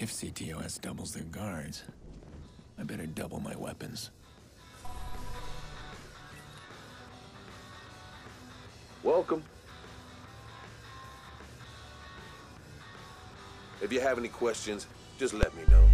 If CTOS doubles their guards, I better double my weapons. Welcome. If you have any questions, just let me know.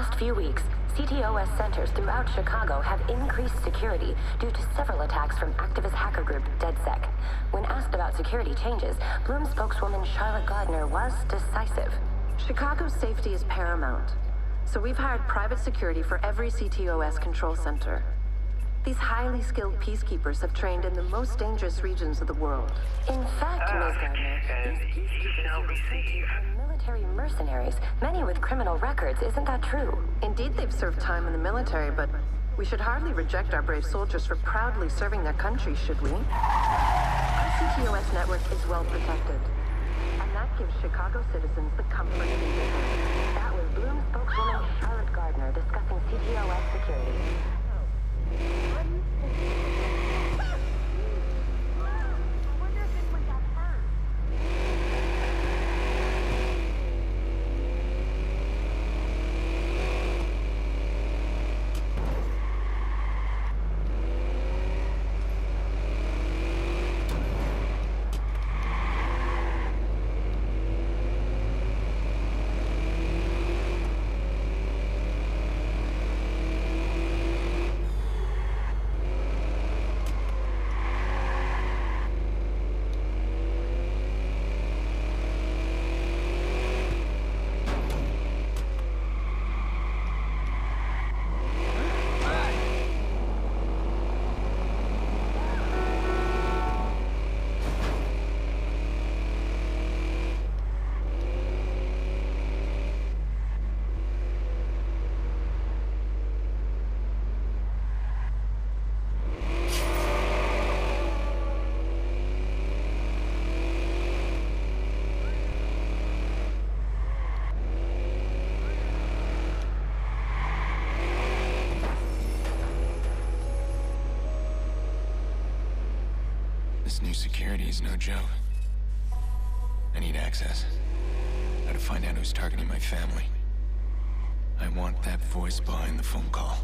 Past few weeks, CTOS centers throughout Chicago have increased security due to several attacks from activist hacker group DedSec. When asked about security changes, Blume spokeswoman Charlotte Gardner was decisive. Chicago's safety is paramount, so we've hired private security for every CTOS control center. These highly skilled peacekeepers have trained in the most dangerous regions of the world. In fact, Ms. Gardner, and these peacekeepers receive. Military mercenaries, many with criminal records. Isn't that true? Indeed, they've served time in the military, but we should hardly reject our brave soldiers for proudly serving their country, should we? Our CTOS network is well protected, and that gives Chicago citizens the comfort they deserve. That was Blume spokeswoman Charlotte Gardner discussing CTOS security. New security is no joke. I need access. Gotta find out who's targeting my family. I want that voice behind the phone call.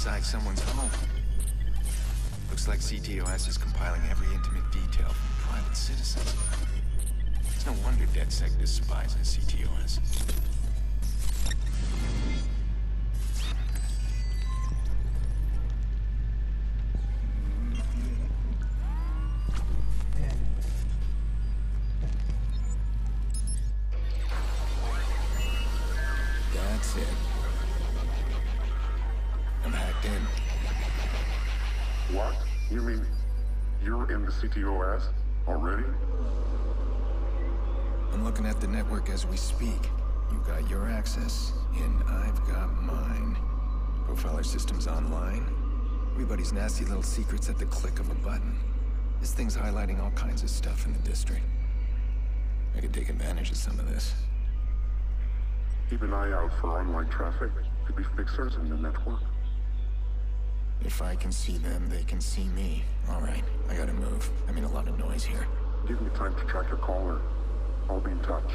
Inside someone's home. Looks like CTOS is compiling every intimate detail from private citizens. It's no wonder DedSec despises CTOS. Nasty little secrets at the click of a button. This thing's highlighting all kinds of stuff in the district. I could take advantage of some of this. Keep an eye out for online traffic. Could be fixers in the network. If I can see them, they can see me. All right, I gotta move. I mean, a lot of noise here. Give me time to track your caller. I'll be in touch.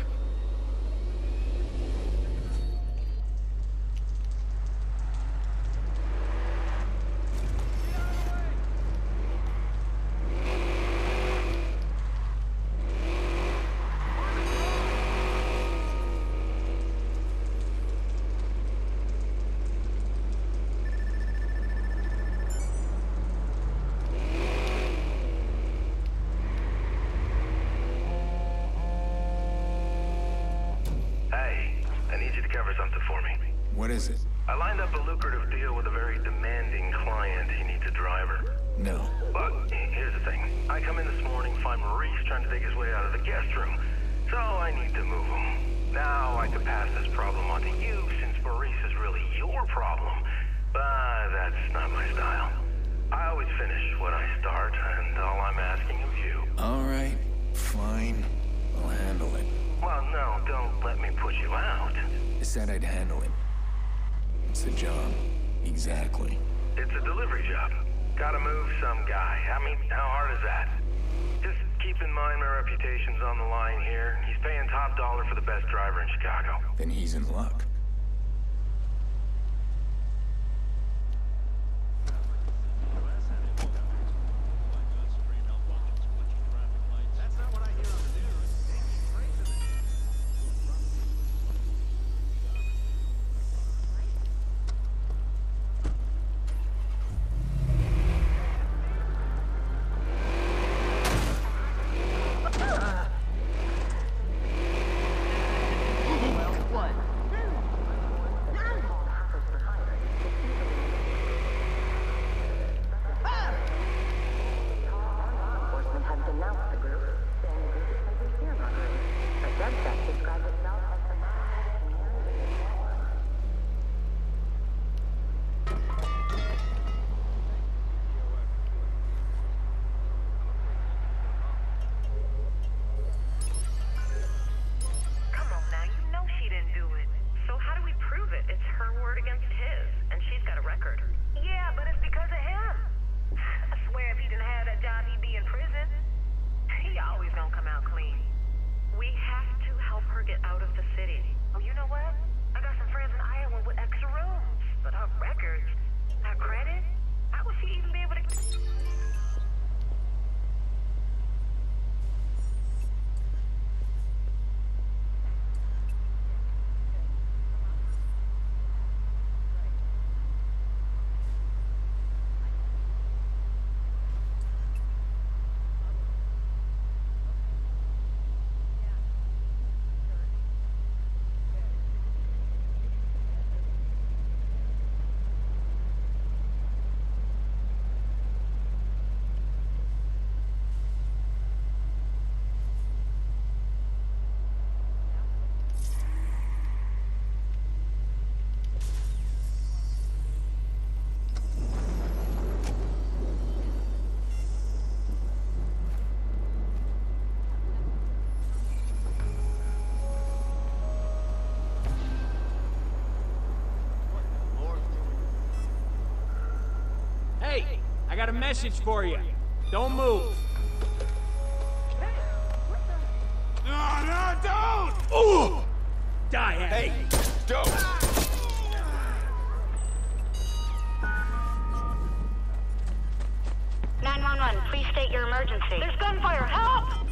I got a message for you. Don't move. No, no, don't! Ooh! Die, Hey, don't! Nine one one. Please state your emergency. There's gunfire. Help!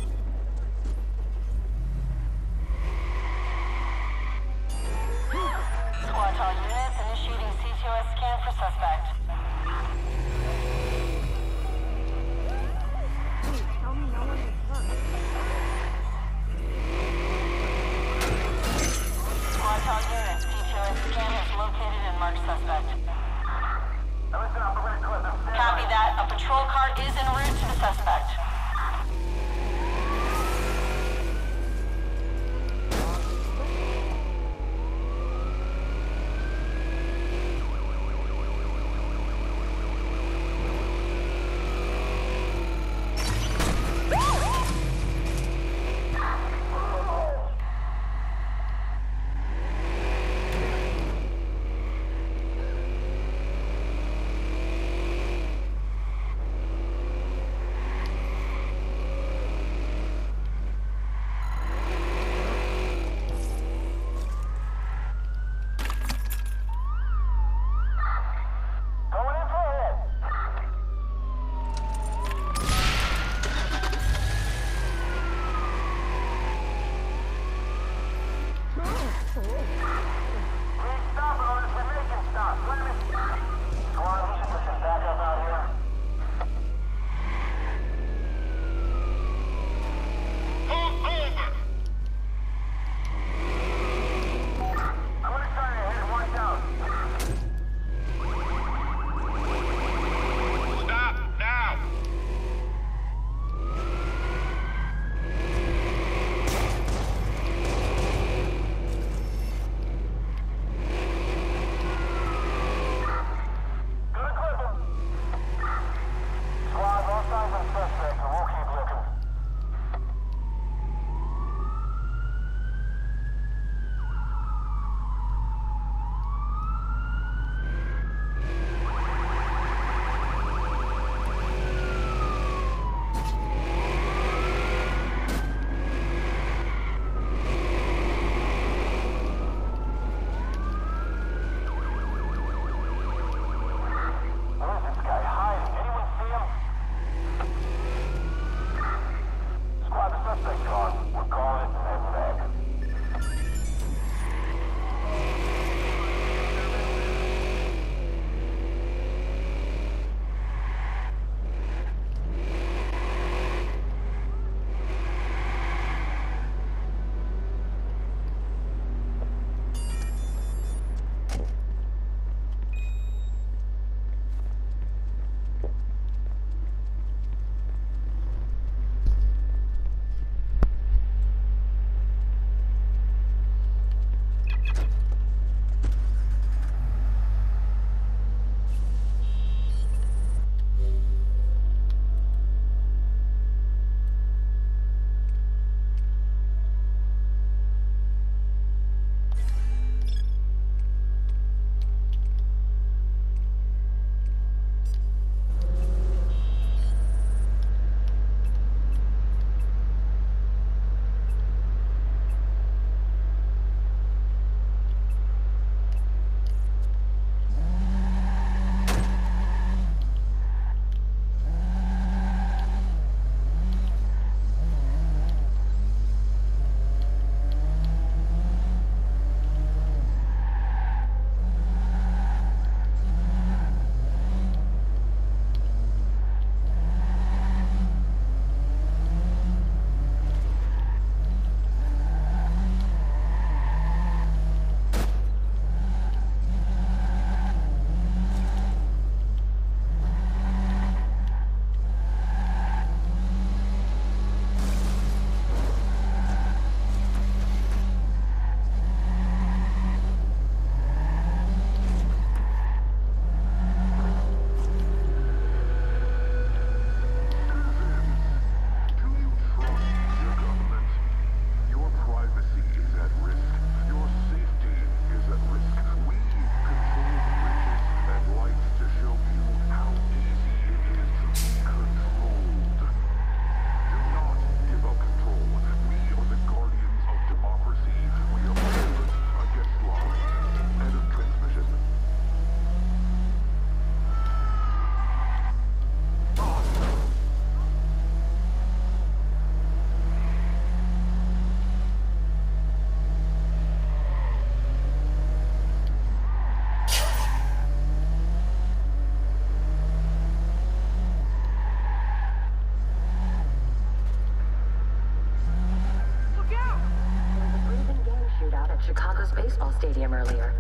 Baseball stadium earlier.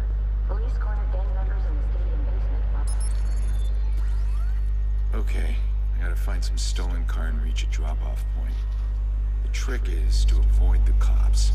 Police cornered gang members in the stadium basement. Okay, I gotta find some stolen car and reach a drop-off point. The trick is to avoid the cops.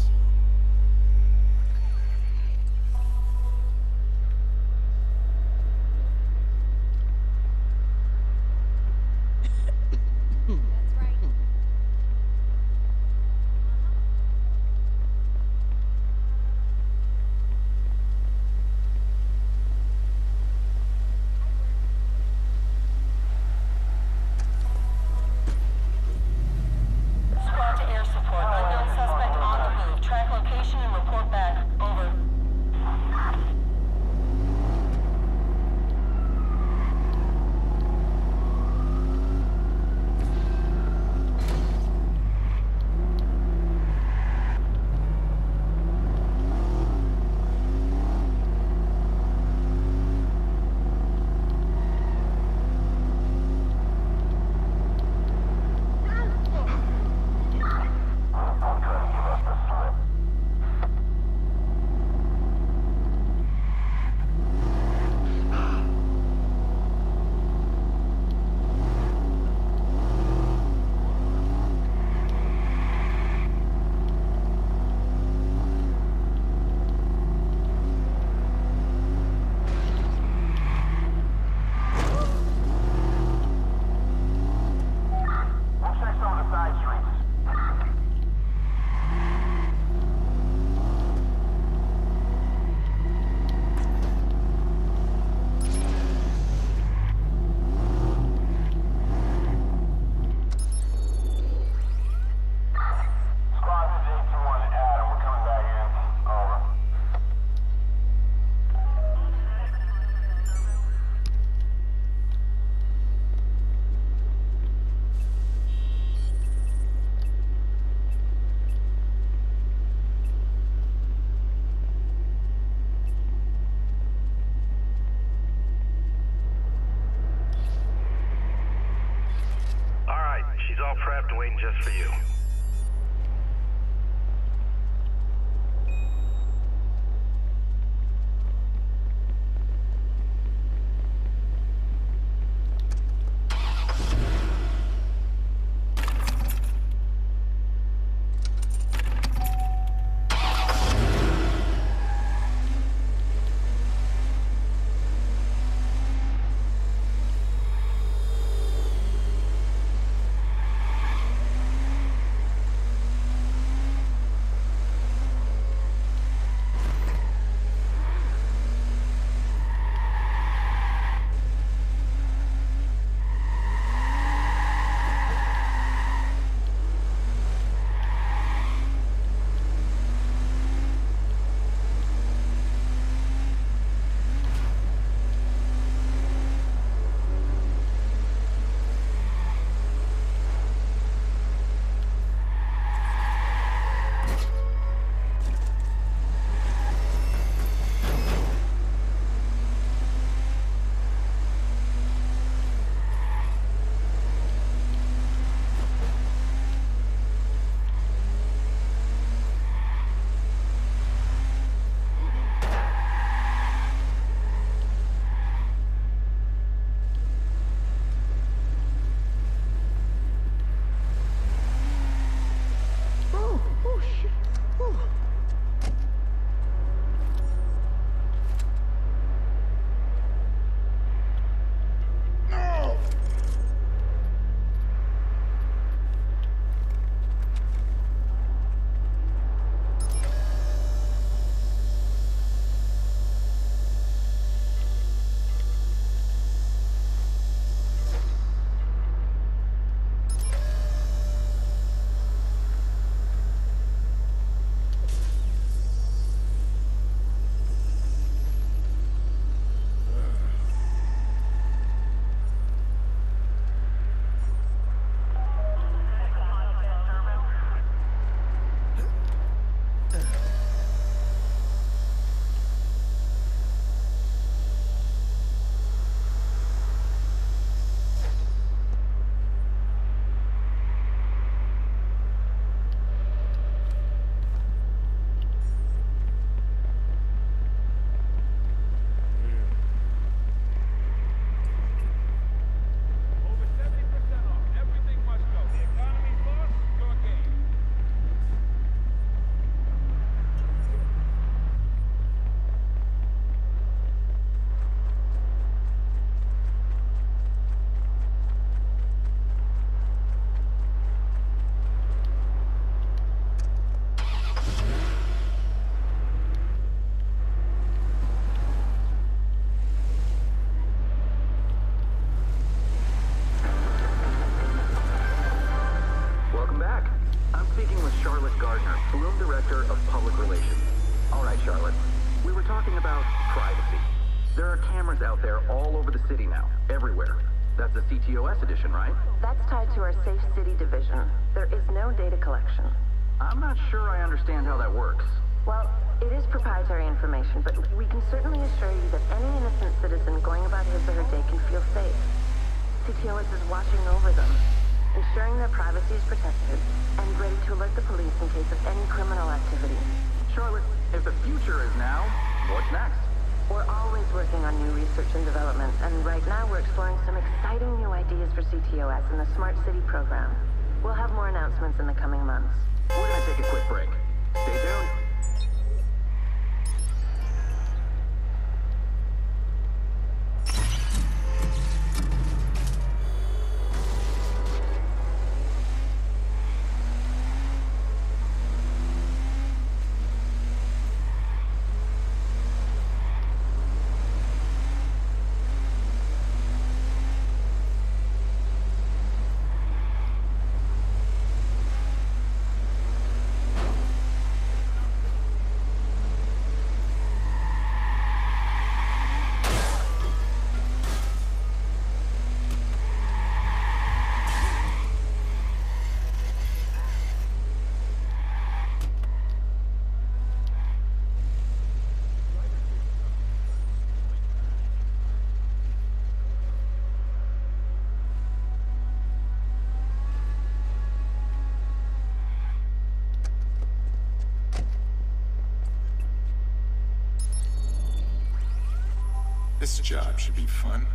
This job should be fun.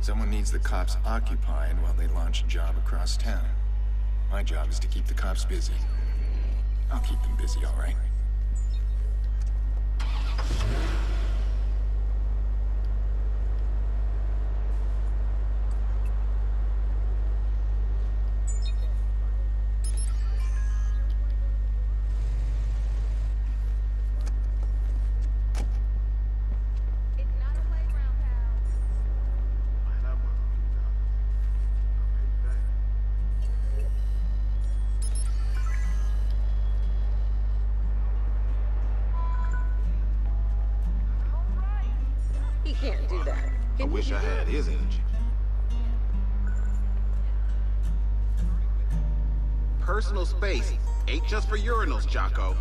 Someone needs the cops occupied while they launch a job across town. My job is to keep the cops busy. I'll keep them busy, all right? for urinals, Jocko.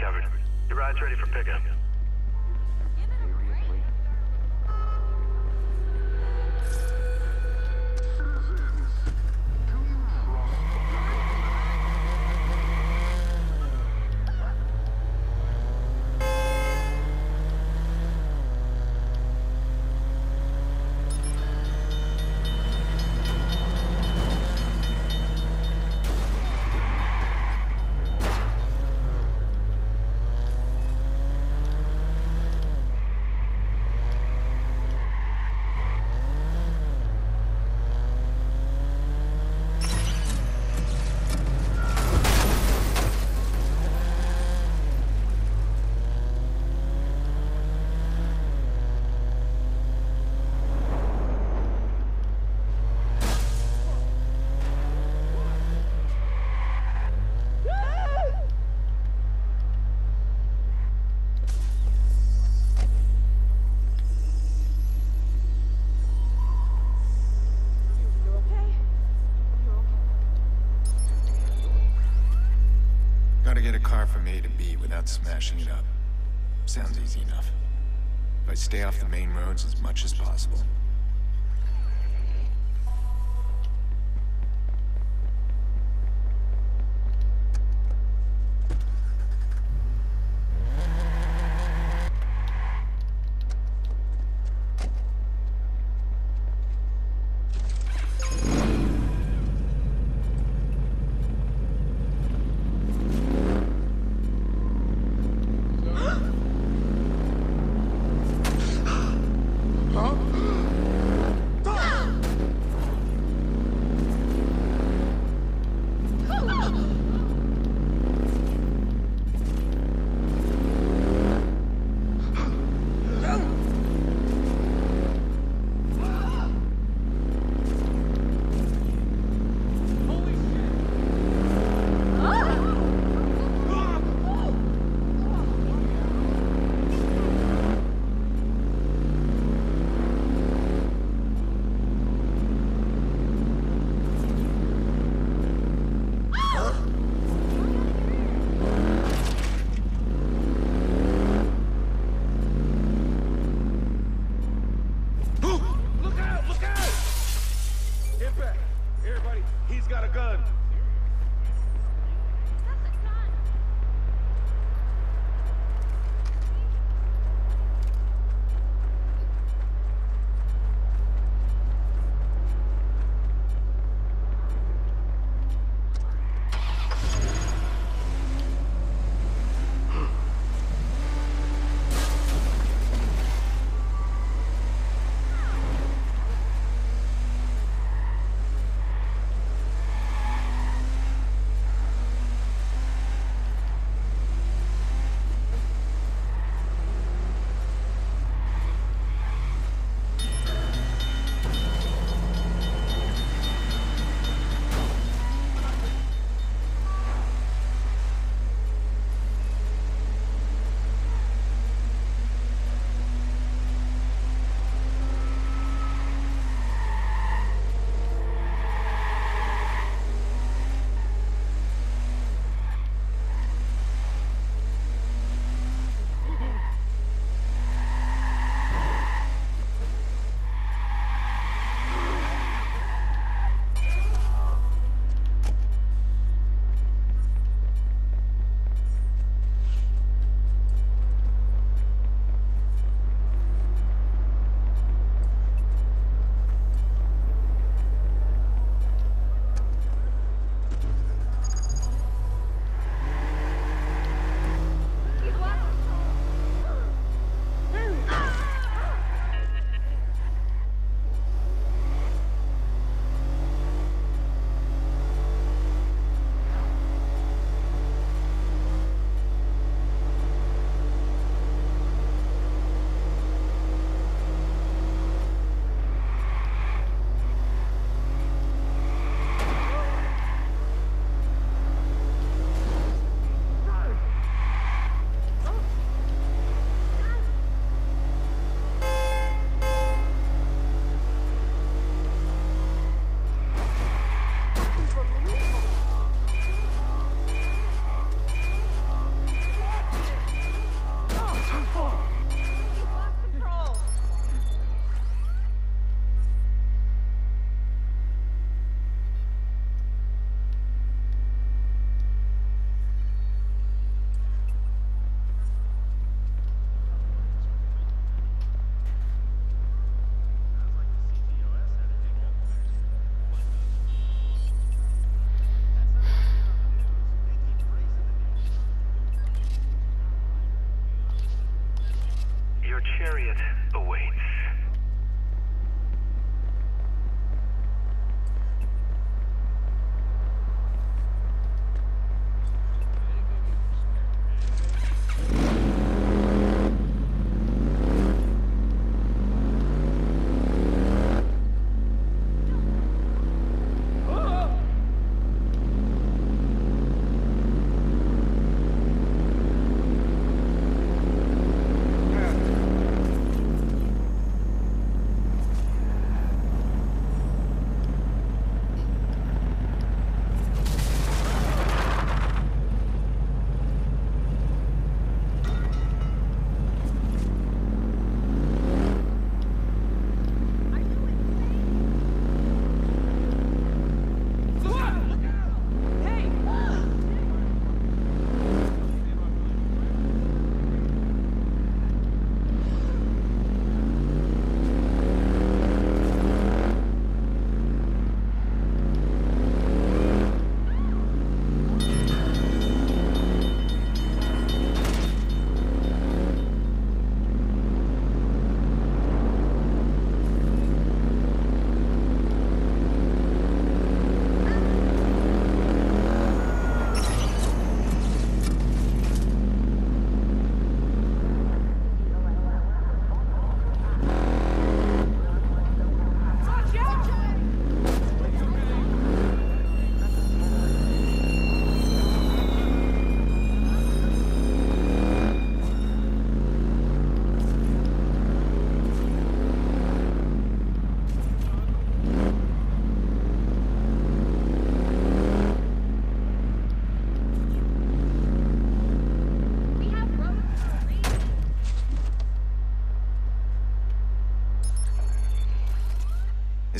Covered. Your ride's ready for pickup. Get a car from A to B without smashing it up. Sounds easy enough. If I stay off the main roads as much as possible.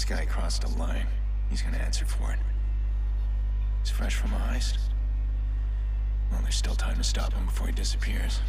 Guy crossed a line. He's gonna answer for it. He's fresh from a heist. Well, there's still time to stop him before he disappears.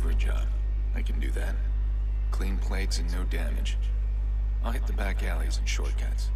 Delivery job. I can do that. Clean plates and no damage. I'll hit the back alleys and shortcuts.